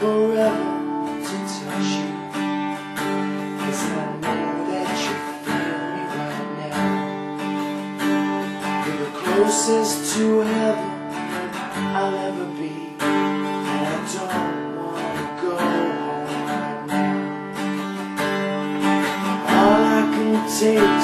forever to touch you Cause I know that you feel me right now. You're the closest to heaven I'll ever be And I don't wanna go All I can take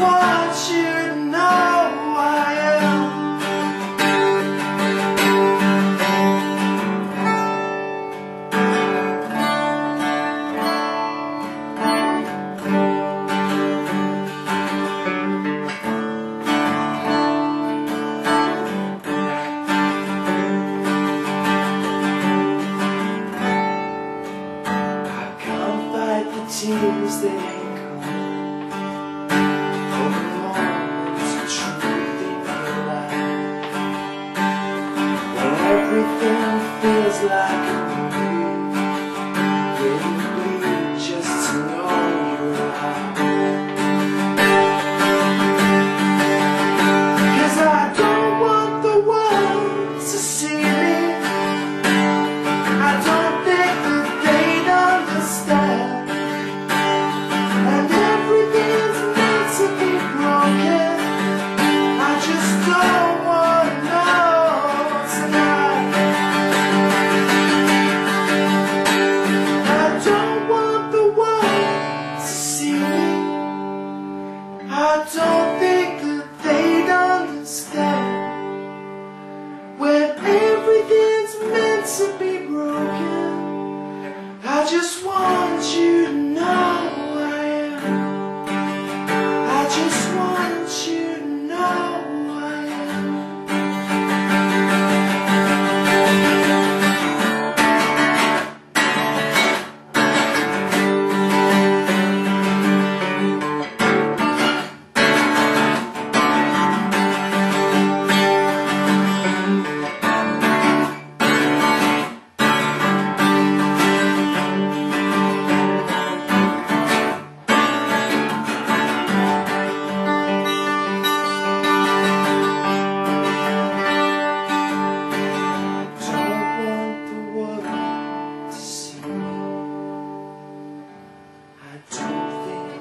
watch you. Oh.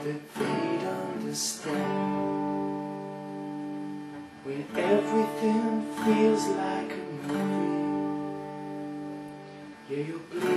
that they'd understand When everything feels like a movie Yeah, you.